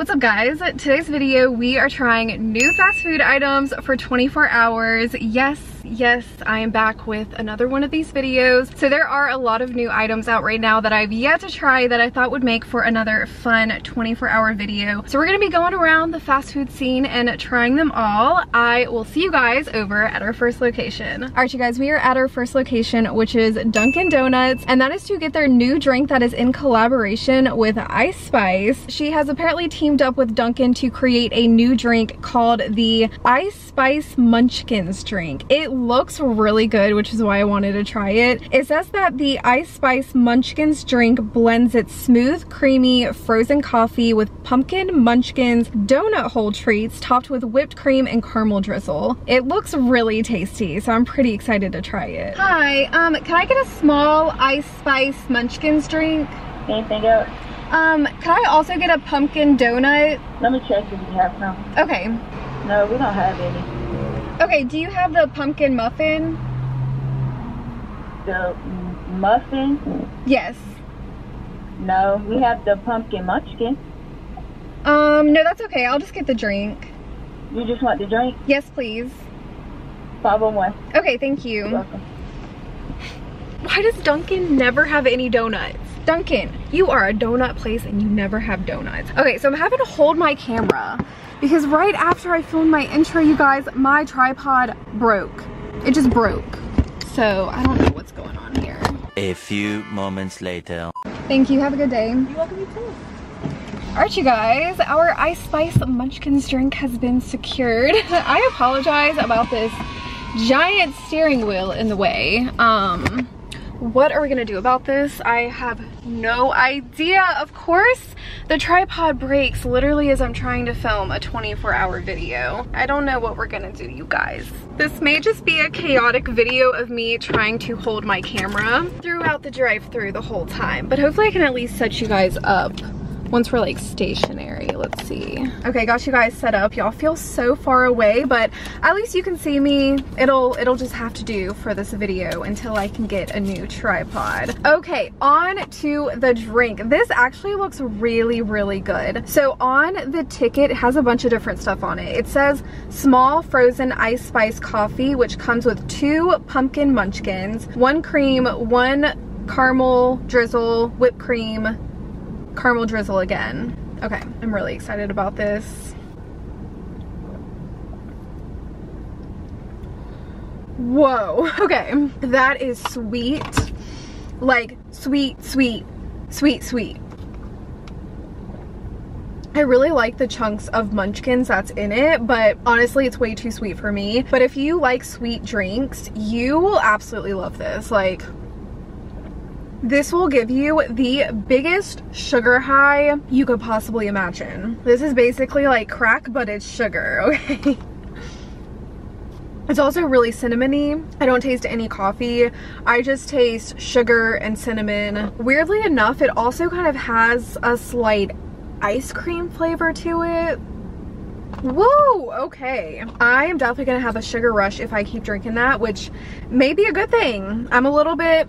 What's up guys? Today's video we are trying new fast food items for 24 hours. Yes, yes, I am back with another one of these videos. So there are a lot of new items out right now that I've yet to try that I thought would make for another fun 24 hour video. So we're gonna be going around the fast food scene and trying them all. I will see you guys over at our first location. All right, you guys, we are at our first location, which is Dunkin' Donuts, and that is to get their new drink that is in collaboration with Ice Spice. She has apparently teamed teamed up with Dunkin' to create a new drink called the Ice Spice Munchkins drink. It looks really good, which is why I wanted to try it. It says that the Ice Spice Munchkins drink blends its smooth, creamy, frozen coffee with pumpkin munchkins donut hole treats topped with whipped cream and caramel drizzle. It looks really tasty, so I'm pretty excited to try it. Hi, um, can I get a small Ice Spice Munchkins drink? Anything else? Um, can I also get a pumpkin donut? Let me check if you have some. Okay. No, we don't have any. Okay, do you have the pumpkin muffin? The muffin? Yes. No, we have the pumpkin munchkin. Um, no, that's okay. I'll just get the drink. You just want the drink? Yes, please. 501. Okay, thank you. You're welcome. Why does Dunkin' never have any donuts? Dunkin', you are a donut place and you never have donuts. Okay, so I'm having to hold my camera because right after I filmed my intro, you guys, my tripod broke. It just broke. So I don't know what's going on here. A few moments later. Thank you, have a good day. You're welcome, you too. Alright you guys, our Ice Spice Munchkins drink has been secured. I apologize about this giant steering wheel in the way. Um, what are we gonna do about this? I have no idea. Of course, the tripod breaks literally as I'm trying to film a 24 hour video. I don't know what we're gonna do, you guys. This may just be a chaotic video of me trying to hold my camera throughout the drive through the whole time, but hopefully I can at least set you guys up once we're like stationary let's see. Okay got you guys set up. Y'all feel so far away but at least you can see me. It'll it'll just have to do for this video until I can get a new tripod. Okay on to the drink. This actually looks really really good. So on the ticket it has a bunch of different stuff on it. It says small frozen ice spice coffee which comes with two pumpkin munchkins one cream one caramel drizzle whipped cream caramel drizzle again. Okay, I'm really excited about this. Whoa, okay. That is sweet. Like, sweet, sweet, sweet, sweet. I really like the chunks of munchkins that's in it, but honestly, it's way too sweet for me. But if you like sweet drinks, you will absolutely love this. Like, this will give you the biggest sugar high you could possibly imagine. This is basically like crack, but it's sugar, okay? It's also really cinnamony. I don't taste any coffee. I just taste sugar and cinnamon. Weirdly enough, it also kind of has a slight ice cream flavor to it. Whoa, okay. I am definitely gonna have a sugar rush if I keep drinking that, which may be a good thing. I'm a little bit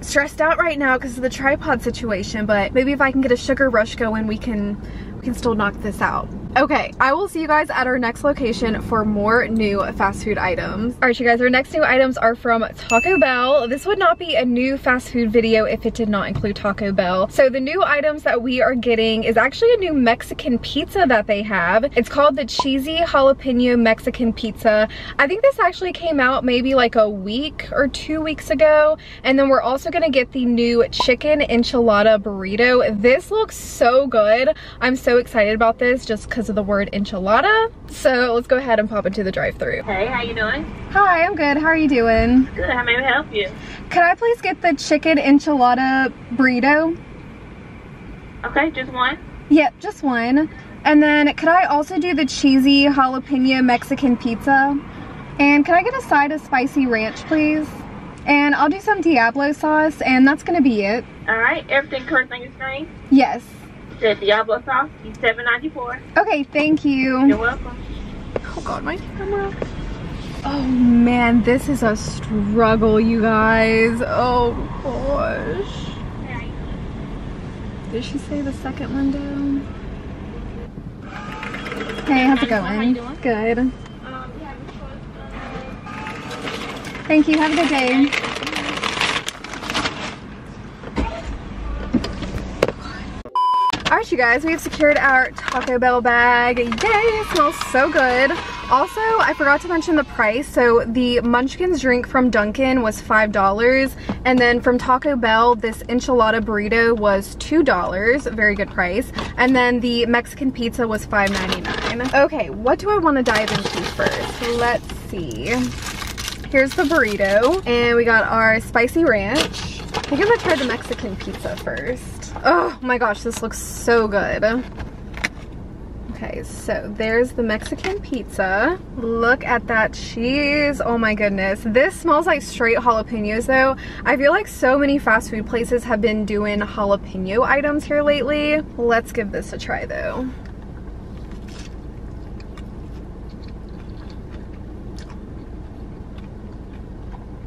stressed out right now because of the tripod situation, but maybe if I can get a sugar rush going, we can we can still knock this out. Okay, I will see you guys at our next location for more new fast food items. All right, you guys, our next new items are from Taco Bell. This would not be a new fast food video if it did not include Taco Bell. So the new items that we are getting is actually a new Mexican pizza that they have. It's called the Cheesy Jalapeno Mexican Pizza. I think this actually came out maybe like a week or two weeks ago. And then we're also gonna get the new chicken enchilada burrito. This looks so good. I'm so excited about this just because because of the word enchilada. So let's go ahead and pop into the drive through Hey, how you doing? Hi, I'm good. How are you doing? Good, how may I help you? Could I please get the chicken enchilada burrito? Okay, just one? Yep, just one. And then could I also do the cheesy jalapeno Mexican pizza? And can I get a side of spicy ranch, please? And I'll do some Diablo sauce, and that's gonna be it. All right, everything correct on your screen? Yes. The Diablo sauce, you seven ninety four. Okay, thank you. You're welcome. Oh god, my camera. Oh man, this is a struggle, you guys. Oh gosh. Did she say the second window? Hey, how's it going? Good. Um, Thank you. Have a good day. Alright you guys, we have secured our Taco Bell bag. Yay, it smells so good. Also, I forgot to mention the price. So the Munchkins drink from Dunkin' was $5. And then from Taco Bell, this enchilada burrito was $2. Very good price. And then the Mexican pizza was $5.99. Okay, what do I want to dive into first? Let's see. Here's the burrito. And we got our spicy ranch. I guess I tried the Mexican pizza first. Oh my gosh, this looks so good. Okay, so there's the Mexican pizza. Look at that cheese. Oh my goodness. This smells like straight jalapenos though. I feel like so many fast food places have been doing jalapeno items here lately. Let's give this a try though.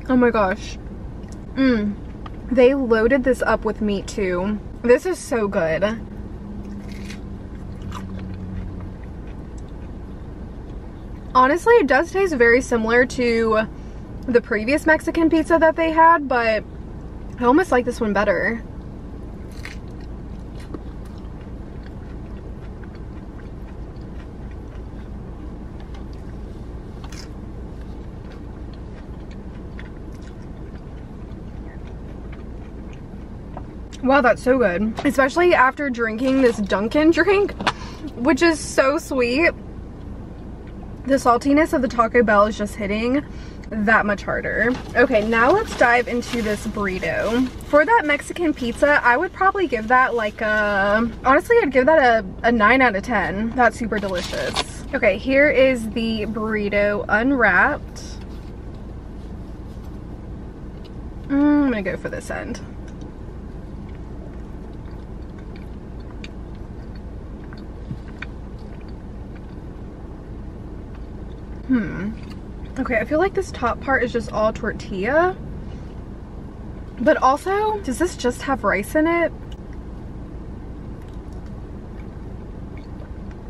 Oh my gosh. Mmm. They loaded this up with meat too. This is so good. Honestly, it does taste very similar to the previous Mexican pizza that they had, but I almost like this one better. Wow, that's so good. Especially after drinking this Dunkin' drink, which is so sweet. The saltiness of the Taco Bell is just hitting that much harder. Okay, now let's dive into this burrito. For that Mexican pizza, I would probably give that like a, honestly, I'd give that a, a 9 out of 10. That's super delicious. Okay, here is the burrito unwrapped. Mm, I'm gonna go for this end. Hmm. Okay, I feel like this top part is just all tortilla. But also, does this just have rice in it?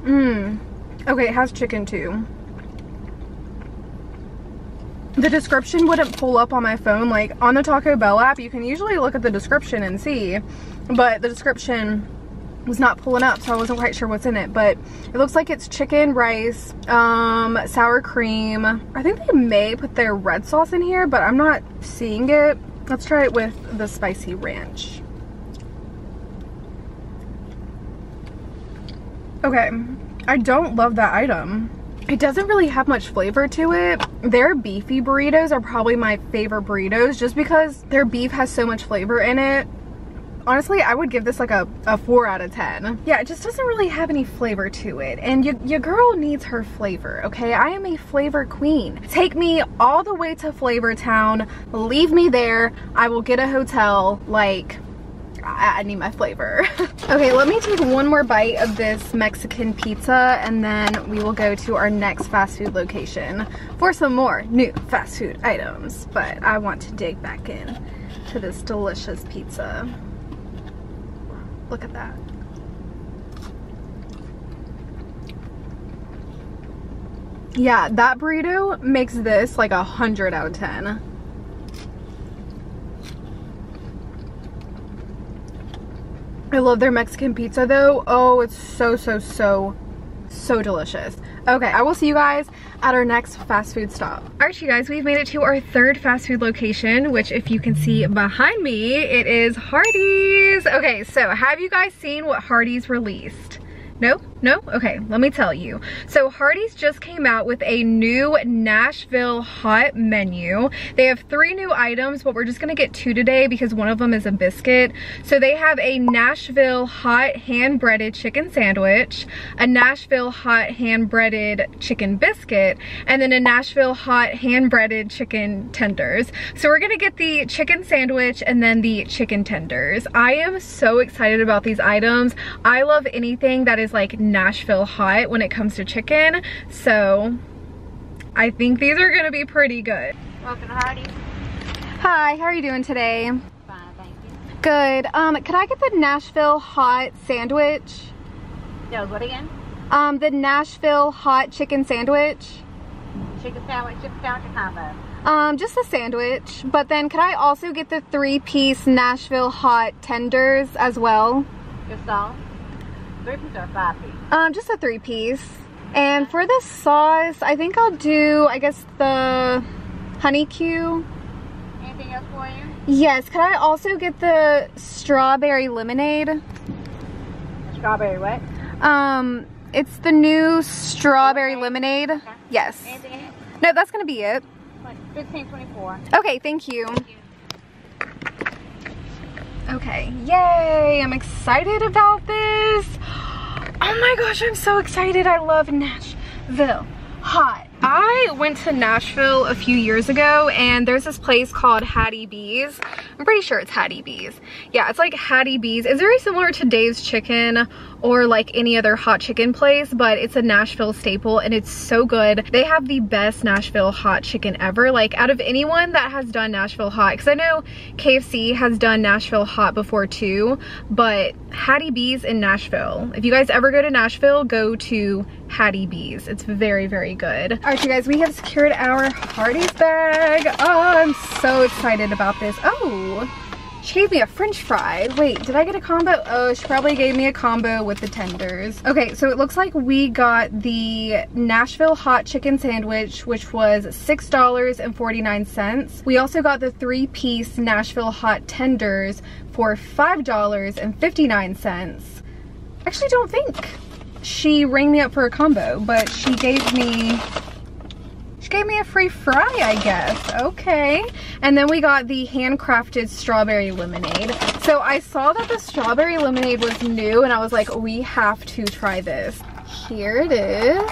Mmm. Okay, it has chicken too. The description wouldn't pull up on my phone. Like, on the Taco Bell app, you can usually look at the description and see. But the description was not pulling up so I wasn't quite sure what's in it but it looks like it's chicken rice um sour cream. I think they may put their red sauce in here but I'm not seeing it. Let's try it with the spicy ranch. Okay I don't love that item. It doesn't really have much flavor to it. Their beefy burritos are probably my favorite burritos just because their beef has so much flavor in it honestly i would give this like a, a four out of ten. Yeah it just doesn't really have any flavor to it. And your, your girl needs her flavor okay? I am a flavor queen. Take me all the way to flavor town. Leave me there. I will get a hotel. Like I need my flavor. okay, let me take one more bite of this Mexican pizza and then we will go to our next fast food location for some more new fast food items. But I want to dig back in to this delicious pizza. Look at that. Yeah, that burrito makes this like a 100 out of 10. I love their Mexican pizza though. Oh, it's so, so, so, so delicious. Okay, I will see you guys at our next fast food stop. All right, you guys, we've made it to our third fast food location, which if you can see behind me, it is Hardee's. Okay, so have you guys seen what Hardee's released? Nope. No? Okay, let me tell you. So Hardee's just came out with a new Nashville hot menu. They have three new items, but we're just gonna get two today because one of them is a biscuit. So they have a Nashville hot hand-breaded chicken sandwich, a Nashville hot hand-breaded chicken biscuit, and then a Nashville hot hand-breaded chicken tenders. So we're gonna get the chicken sandwich and then the chicken tenders. I am so excited about these items. I love anything that is like Nashville hot when it comes to chicken. So I think these are gonna be pretty good. Welcome to Hardee's. Hi, how are you doing today? Fine, thank you. Good. Um, could I get the Nashville hot sandwich? No, what again? Um, the Nashville hot chicken sandwich. Chicken sandwich, chicken sandwich combo. Um, just a sandwich. But then could I also get the three-piece Nashville hot tenders as well? Just sauce. Three piece or five piece? Um, just a three-piece. And for the sauce, I think I'll do, I guess, the honey Q. Anything else for you? Yes, could I also get the strawberry lemonade? Strawberry what? Um, it's the new strawberry lemonade. Yes. Anything else? No, that's gonna be it. Like 15, 24. Okay, thank you. Okay, yay! I'm excited about this. Oh my gosh, I'm so excited. I love Nashville. Hot. I went to Nashville a few years ago and there's this place called Hattie B's. I'm pretty sure it's Hattie B's. Yeah, it's like Hattie B's. It's very similar to Dave's Chicken or like any other hot chicken place, but it's a Nashville staple and it's so good. They have the best Nashville hot chicken ever. Like out of anyone that has done Nashville hot, because I know KFC has done Nashville hot before too, but Hattie B's in Nashville. If you guys ever go to Nashville, go to Hattie B's. It's very, very good. All right, you guys, we have secured our Hardee's bag. Oh, I'm so excited about this. Oh, she gave me a french fry. Wait, did I get a combo? Oh, she probably gave me a combo with the tenders. Okay, so it looks like we got the Nashville hot chicken sandwich, which was $6.49. We also got the three-piece Nashville hot tenders for $5.59. Actually don't think she rang me up for a combo, but she gave me she gave me a free fry, I guess. Okay. And then we got the handcrafted strawberry lemonade. So I saw that the strawberry lemonade was new and I was like, we have to try this. Here it is.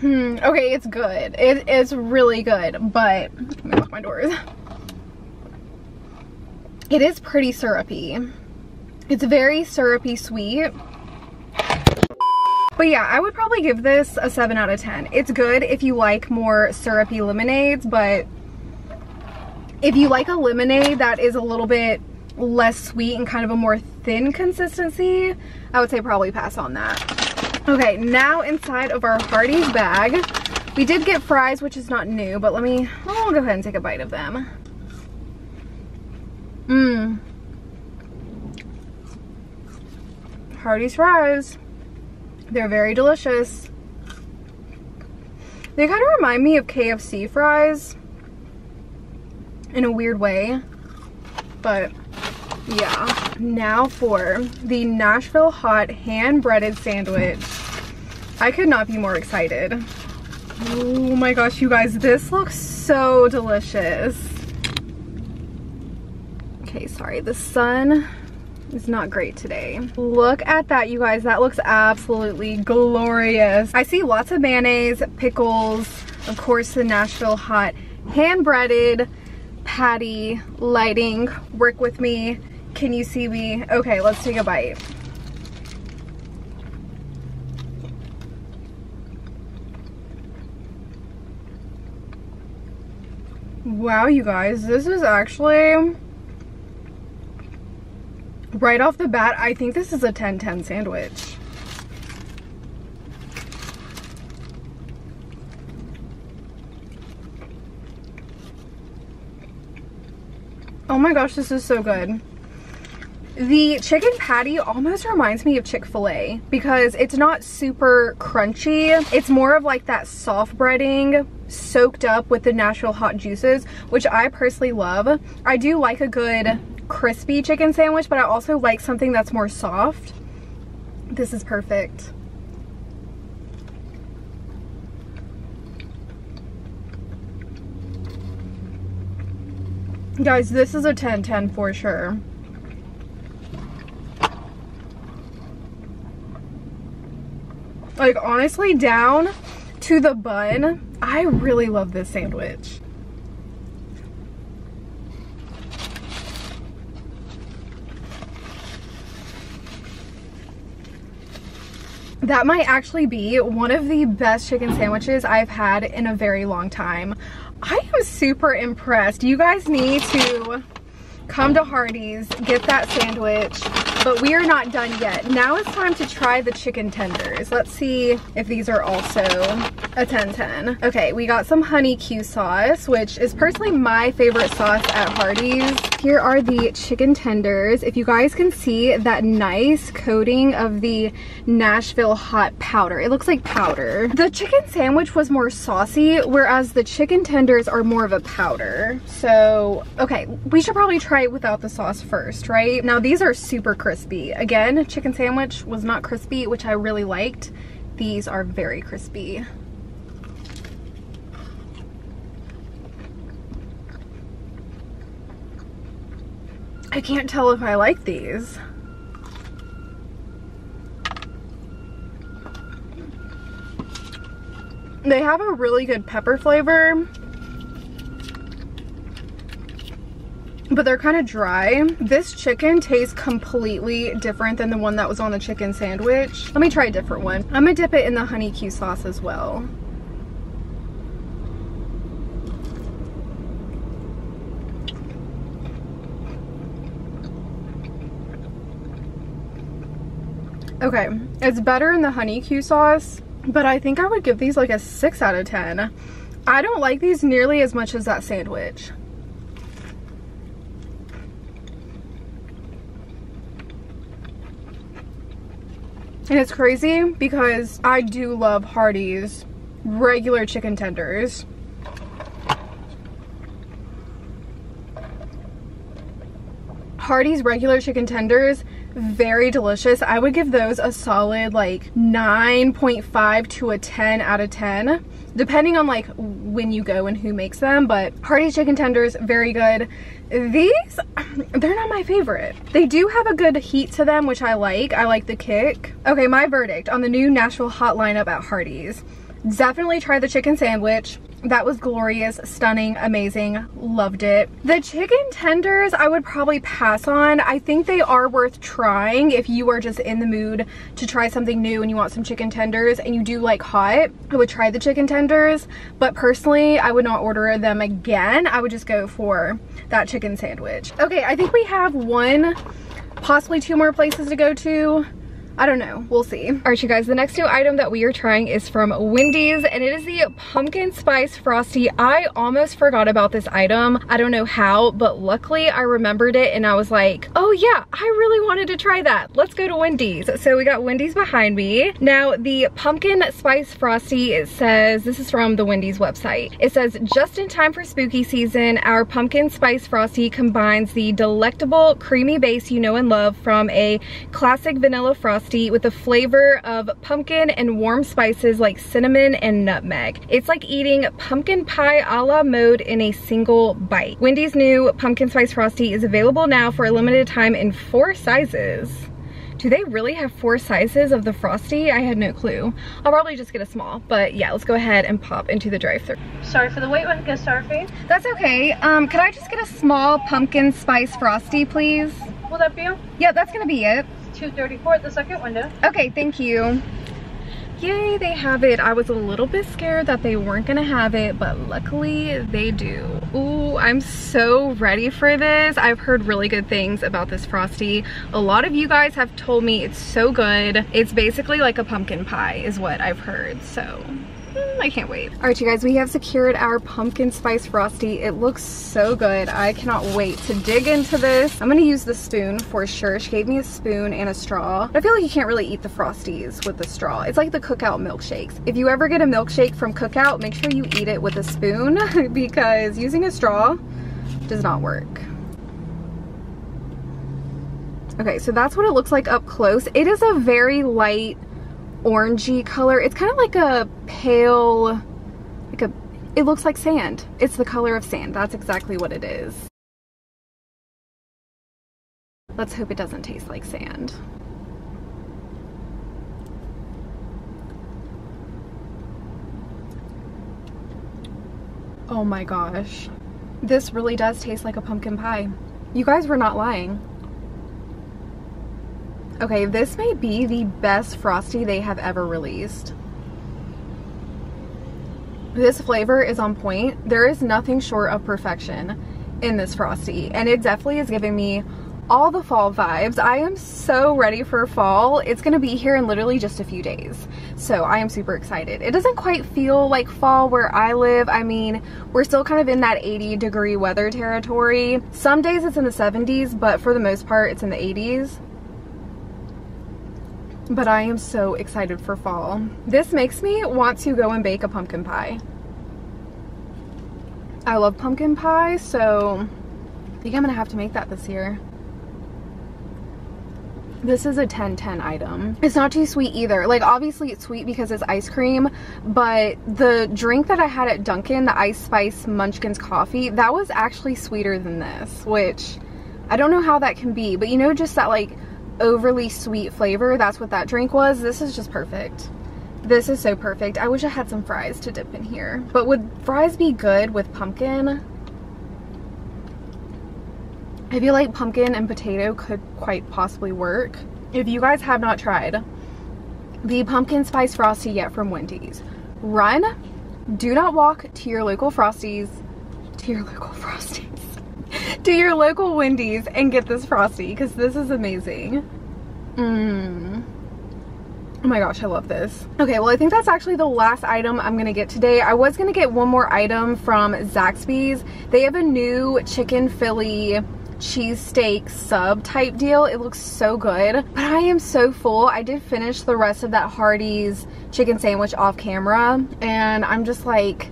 Hmm, okay, it's good. It, it's really good, but let me lock my doors. It is pretty syrupy. It's very syrupy sweet. But yeah, I would probably give this a 7 out of 10. It's good if you like more syrupy lemonades, but if you like a lemonade that is a little bit less sweet and kind of a more thin consistency, I would say probably pass on that. Okay, now inside of our Hardee's bag, we did get fries, which is not new, but let me, I'll go ahead and take a bite of them. Mmm. Hardee's fries. They're very delicious. They kind of remind me of KFC fries in a weird way, but yeah. Now for the Nashville Hot hand breaded sandwich. I could not be more excited. Oh my gosh, you guys, this looks so delicious. Okay, sorry, the sun is not great today. Look at that, you guys. That looks absolutely glorious. I see lots of mayonnaise, pickles, of course the Nashville Hot hand breaded patty lighting. Work with me. Can you see me? Okay, let's take a bite. Wow, you guys, this is actually right off the bat, I think this is a 10-10 sandwich. Oh my gosh, this is so good. The chicken patty almost reminds me of Chick-fil-A because it's not super crunchy. It's more of like that soft breading soaked up with the natural hot juices, which I personally love. I do like a good crispy chicken sandwich, but I also like something that's more soft. This is perfect. Guys, this is a 10-10 for sure. Like, honestly, down to the bun, I really love this sandwich. That might actually be one of the best chicken sandwiches I've had in a very long time. I am super impressed. You guys need to come to Hardee's, get that sandwich, but we are not done yet. Now it's time to try the chicken tenders. Let's see if these are also a 10-10. Okay, we got some honey Q sauce, which is personally my favorite sauce at Hardee's. Here are the chicken tenders. If you guys can see that nice coating of the Nashville hot powder. It looks like powder. The chicken sandwich was more saucy, whereas the chicken tenders are more of a powder. So, okay, we should probably try it without the sauce first, right? Now these are super crispy. Again, chicken sandwich was not crispy, which I really liked. These are very crispy. I can't tell if I like these. They have a really good pepper flavor. But they're kind of dry. This chicken tastes completely different than the one that was on the chicken sandwich. Let me try a different one. I'm gonna dip it in the honey Q sauce as well. Okay, it's better in the honey Q sauce, but I think I would give these like a 6 out of 10. I don't like these nearly as much as that sandwich. And it's crazy because I do love Hardee's regular chicken tenders. Hardee's regular chicken tenders very delicious. I would give those a solid like 9.5 to a 10 out of 10 depending on like when you go and who makes them but Hardee's chicken tenders very good. These they're not my favorite. They do have a good heat to them which i like. I like the kick. Okay my verdict on the new nashville hot lineup at Hardee's. Definitely try the chicken sandwich that was glorious, stunning, amazing, loved it. The chicken tenders I would probably pass on. I think they are worth trying if you are just in the mood to try something new and you want some chicken tenders and you do like hot. I would try the chicken tenders, but personally I would not order them again. I would just go for that chicken sandwich. Okay, I think we have one, possibly two more places to go to. I don't know, we'll see. All right, you guys, the next new item that we are trying is from Wendy's and it is the Pumpkin Spice Frosty. I almost forgot about this item. I don't know how, but luckily I remembered it and I was like, oh yeah, I really wanted to try that. Let's go to Wendy's. So we got Wendy's behind me. Now the Pumpkin Spice Frosty, it says, this is from the Wendy's website. It says, just in time for spooky season, our Pumpkin Spice Frosty combines the delectable creamy base you know and love from a classic vanilla frosty frosty with a flavor of pumpkin and warm spices like cinnamon and nutmeg. It's like eating pumpkin pie a la mode in a single bite. Wendy's new pumpkin spice frosty is available now for a limited time in four sizes. Do they really have four sizes of the Frosty? I had no clue. I'll probably just get a small, but yeah, let's go ahead and pop into the drive thru Sorry for the wait, what can I start for? That's okay. Um, could I just get a small pumpkin spice Frosty, please? Will that be you? Yeah, that's gonna be it. 234 at the second window. Okay, thank you. Yay, they have it. I was a little bit scared that they weren't gonna have it, but luckily they do. Ooh, I'm so ready for this. I've heard really good things about this Frosty. A lot of you guys have told me it's so good. It's basically like a pumpkin pie is what I've heard, so I can't wait. All right, you guys, we have secured our pumpkin spice frosty. It looks so good. I cannot wait to dig into this. I'm gonna use the spoon for sure. She gave me a spoon and a straw. I feel like you can't really eat the frosties with the straw. It's like the Cook Out milkshakes. If you ever get a milkshake from Cook Out, make sure you eat it with a spoon because using a straw does not work. Okay, so that's what it looks like up close. It is a very light orangey color. It's kind of like a pale, like a, it looks like sand. It's the color of sand. That's exactly what it is. Let's hope it doesn't taste like sand. Oh my gosh. This really does taste like a pumpkin pie. You guys were not lying. Okay, this may be the best Frosty they have ever released. This flavor is on point. There is nothing short of perfection in this Frosty and it definitely is giving me all the fall vibes. I am so ready for fall. It's gonna be here in literally just a few days. So I am super excited. It doesn't quite feel like fall where I live. I mean, we're still kind of in that 80 degree weather territory. Some days it's in the 70s, but for the most part it's in the 80s. But I am so excited for fall. This makes me want to go and bake a pumpkin pie. I love pumpkin pie, so I think I'm gonna have to make that this year. This is a 10-10 item. It's not too sweet either. Like obviously it's sweet because it's ice cream, but the drink that I had at Dunkin', the Ice Spice Munchkins coffee, that was actually sweeter than this, which I don't know how that can be, but you know just that like overly sweet flavor, that's what that drink was. This is just perfect. This is so perfect. I wish I had some fries to dip in here. But would fries be good with pumpkin? I feel like pumpkin and potato could quite possibly work. If you guys have not tried the pumpkin spice frosty yet from Wendy's, run, do not walk to your local Frosties, to your local Frosties, to your local Wendy's and get this frosty because this is amazing. Mmm. Oh my gosh, I love this. Okay, well I think that's actually the last item I'm gonna get today. I was gonna get one more item from Zaxby's. They have a new chicken Philly cheesesteak sub type deal. It looks so good, but I am so full. I did finish the rest of that Hardee's chicken sandwich off camera and I'm just like,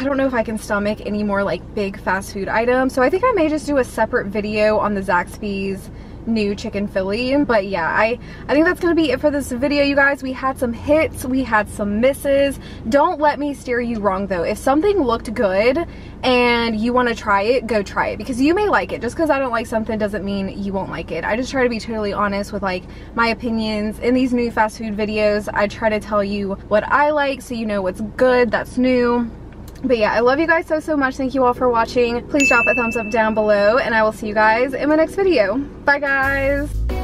I don't know if I can stomach any more like big fast food items. So I think I may just do a separate video on the Zaxby's new chicken Philly. But yeah, I, I think that's going to be it for this video, you guys. We had some hits, we had some misses. Don't let me steer you wrong though. If something looked good and you want to try it, go try it because you may like it. Just because I don't like something doesn't mean you won't like it. I just try to be totally honest with like my opinions. In these new fast food videos, I try to tell you what I like so you know what's good, that's new but yeah, I love you guys so, so much. Thank you all for watching. Please drop a thumbs up down below and I will see you guys in my next video. Bye guys.